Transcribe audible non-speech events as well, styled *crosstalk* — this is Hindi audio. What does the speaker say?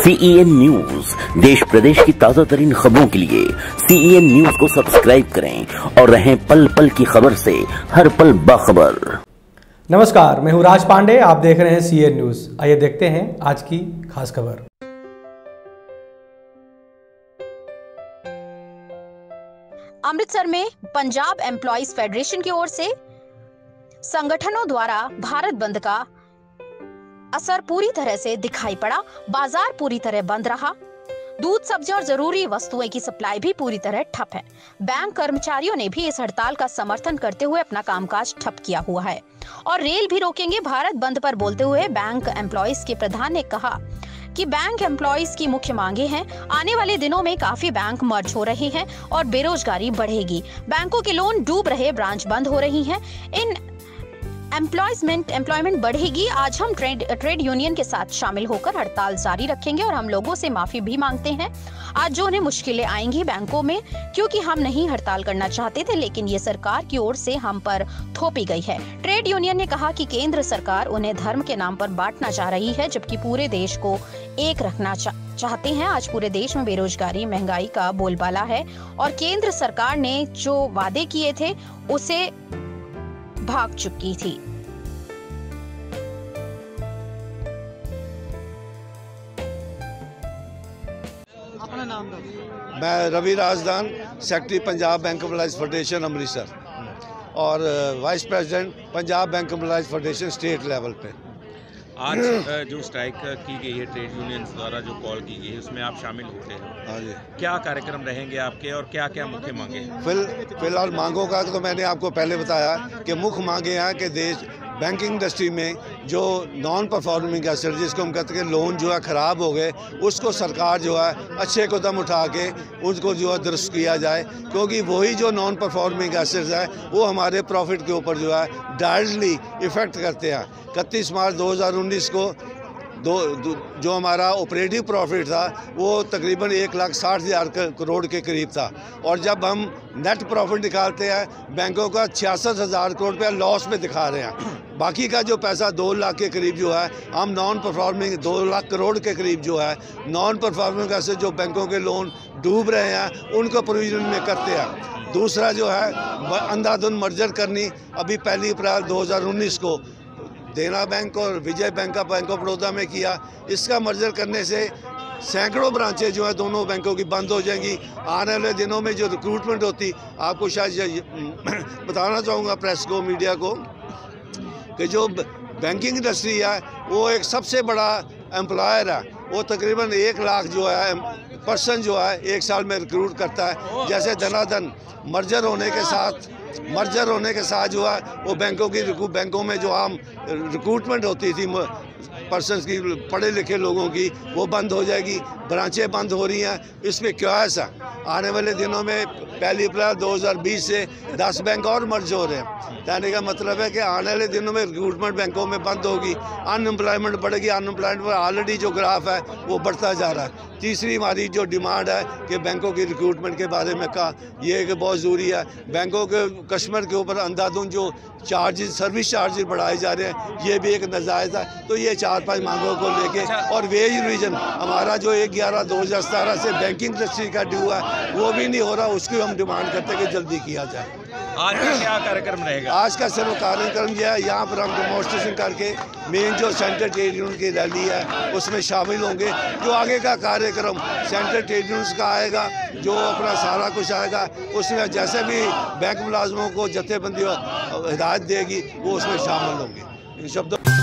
सीईएन न्यूज़ देश प्रदेश की ताज़ा तरीन खबरों के लिए सीईएन न्यूज़ को सब्सक्राइब करें और रहें पल पल की खबर से हर पल बाखबर। नमस्कार मैं हूँ राज पांडे आप देख रहे हैं सीएन न्यूज़ आइए देखते हैं आज की खास खबर। अमृतसर में पंजाब एम्प्लॉयज़ फेडरेशन की ओर से संगठनों द्वारा भारत बंद का असर पूरी तरह से दिखाई पड़ा, बाज़ार पूरी तरह बंद रहा। दूध, सब्ज़ी और ज़रूरी वस्तुएँ की सप्लाई भी पूरी तरह ठप है। बैंक कर्मचारियों ने भी इस हड़ताल का समर्थन करते हुए अपना कामकाज ठप किया हुआ है। और रेल भी रोकेंगे, भारत बंद पर बोलते हुए बैंक एम्प्लॉयज़ के प्रधान ने कहा कि बैंक एम्प्लॉयज़ की मुख्य मांगे हैं, आने वाले दिनों में काफ़ी बैंक मर्ज हो रहे हैं और बेरोजगारी बढ़ेगी। बैंकों के लोन डूब रहे ब्रांच बंद हो रही हैं। इन एम्प्लॉयमेंट एम्प्लॉयमेंट बढ़ेगी। आज हम ट्रेड ट्रेड यूनियन के साथ शामिल होकर हड़ताल जारी रखेंगे और हम लोगों से माफ़ी भी मांगते हैं। आज जो उन्हें मुश्किलें आएँगी बैंकों में क्योंकि हम नहीं हड़ताल करना चाहते थे लेकिन ये सरकार की ओर से हम पर थोपी गई है। ट्रेड यूनियन ने कहा कि केंद्र सरकार उन्हें धर्म के नाम पर बांटना चाह रही है जबकि पूरे देश को एक रखना चा, चाहते हैं। आज पूरे देश में बेरोजगारी महँगाई का बोलबाला है और केंद्र सरकार ने जो वादे किए थे उसे भाग चुकी थी। अपना नाम मैं Ravi Rajdan secretary Punjab bank employees federation Amritsar. और vice president Punjab bank employees federation state level पे। आज जो स्ट्राइक की गई है ट्रेड यूनियन द्वारा जो कॉल की गई है उसमें आप शामिल होते हैं। हाँ जी। क्या कार्यक्रम रहेंगे आपके और क्या क्या मुख्य मांगे फिल फ़िलहाल मांगों का तो मैंने आपको पहले बताया कि मुख्य मांगे हैं कि देश बैंकिंग इंडस्ट्री में जो नॉन परफॉर्मिंग एसेट जिसको हम कहते हैं लोन जो है ख़राब हो गए, उसको सरकार जो है अच्छे कदम उठा के उसको जो है दुरुस्त किया जाए, क्योंकि वही जो नॉन परफॉर्मिंग एसेट्स है, वो हमारे प्रॉफिट के ऊपर जो है डायरेक्टली इफ़ेक्ट करते हैं। इकतीस मार्च 2019 को दो, दो जो हमारा ऑपरेटिव प्रॉफिट था वो तकरीबन एक लाख साठ हज़ार करोड़ के करीब था। और जब हम नेट प्रॉफिट निकालते हैं बैंकों का छियासठ हज़ार करोड़ रुपया लॉस में दिखा रहे हैं। बाकी का जो पैसा दो लाख के करीब जो है हम नॉन परफॉर्मिंग दो लाख करोड़ के करीब जो है नॉन परफॉर्मिंग ऐसे जो बैंकों के लोन डूब रहे हैं उनको प्रोविज़न में करते हैं। दूसरा जो है अंधाधुन मर्जर करनी अभी पहली अप्रैल 2019 को देना बैंक और विजय बैंक का बैंक ऑफ़ बड़ौदा में किया। इसका मर्जर करने से सैकड़ों ब्रांचें जो है दोनों बैंकों की बंद हो जाएँगी। आने वाले दिनों में जो रिक्रूटमेंट होती, आपको शायद *clears throat* बताना चाहूँगा प्रेस को मीडिया को, कि जो बैंकिंग इंडस्ट्री है, वो एक सबसे बड़ा एम्प्लॉयर है। वो तकरीबन एक लाख जो है पर्सन जो है, एक साल में रिक्रूट करता है। जैसे धनाधन मर्जर होने के साथ मर्जर होने के साथ जो है, वो बैंकों की बैंकों में जो आम रिक्रूटमेंट होती थी पर्सन की पढ़े लिखे लोगों की, वो बंद हो जाएगी, ब्रांचें बंद हो रही हैं। इसमें क्या ऐसा? आने वाले दिनों में पहली अप्रैल 2020 से 10 बैंक और मर्ज हो रहे हैं। कहने का मतलब है कि आने वाले दिनों में रिक्रूटमेंट बैंकों में बंद होगी अनएम्प्लॉयमेंट बढ़ेगी अनएम्प्लॉयमेंट पर ऑलरेडी जो ग्राफ है, वो बढ़ता जा रहा है। तीसरी हमारी जो डिमांड है कि बैंकों की रिक्रूटमेंट के बारे में कहा यह बहुत ज़रूरी है। बैंकों के कस्टमर के ऊपर अंधाधुन जो चार्जेस सर्विस चार्जेस बढ़ाए जा रहे हैं, ये भी एक नजायज़ है। तो ये चार पाँच मांगों को लेके और वेज रिविजन हमारा जो एक ग्यारह दो हज़ार सतारह से बैंकिंग इंडस्ट्री का ड्यू है वो भी नहीं हो रहा उसकी हम डिमांड करते हैं कि जल्दी किया जाए। आज का क्या कार्यक्रम रहेगा? आज का सिर्फ़ कार्यक्रम जो है यहाँ पर हम डेमोस्ट्रेशन करके मेन जो सेंट्रल ट्रेड यूनियन की रैली है उसमें शामिल होंगे। जो आगे का कार्यक्रम सेंट्रल ट्रेड यूनियन का आएगा जो अपना सारा कुछ आएगा उसमें जैसे भी बैंक मुलाजमों को जथेबंदी हिदायत देगी वो उसमें शामिल होंगे। इन शब्दों